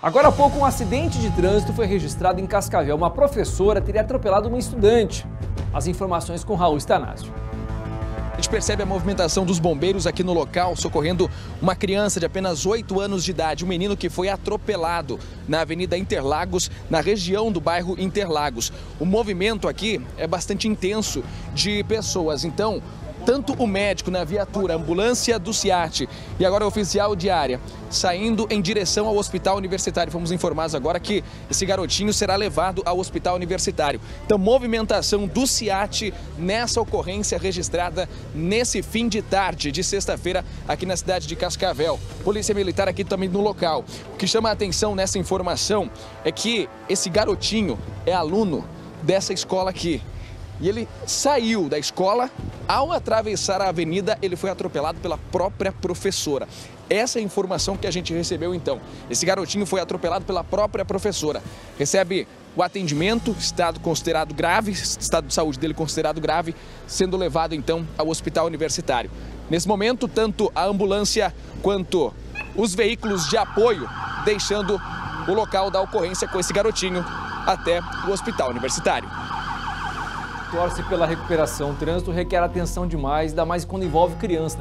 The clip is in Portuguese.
Agora há pouco, um acidente de trânsito foi registrado em Cascavel. Uma professora teria atropelado uma estudante. As informações com Raul Stanásio. A gente percebe a movimentação dos bombeiros aqui no local, socorrendo uma criança de apenas 8 anos de idade, um menino que foi atropelado na Avenida Interlagos, na região do bairro Interlagos. O movimento aqui é bastante intenso de pessoas, então tanto o médico na viatura, ambulância do CIAT e agora o oficial de área, saindo em direção ao hospital universitário. Fomos informados agora que esse garotinho será levado ao hospital universitário. Então, movimentação do CIAT nessa ocorrência registrada nesse fim de tarde de sexta-feira aqui na cidade de Cascavel. Polícia Militar aqui também no local. O que chama a atenção nessa informação é que esse garotinho é aluno dessa escola aqui. E ele saiu da escola, ao atravessar a avenida, ele foi atropelado pela própria professora. Essa é a informação que a gente recebeu então. Esse garotinho foi atropelado pela própria professora. Recebe o atendimento, estado considerado grave, estado de saúde dele considerado grave, sendo levado então ao hospital universitário. Nesse momento, tanto a ambulância quanto os veículos de apoio deixando o local da ocorrência com esse garotinho até o hospital universitário torce pela recuperação. O trânsito requer atenção demais, ainda mais quando envolve criança.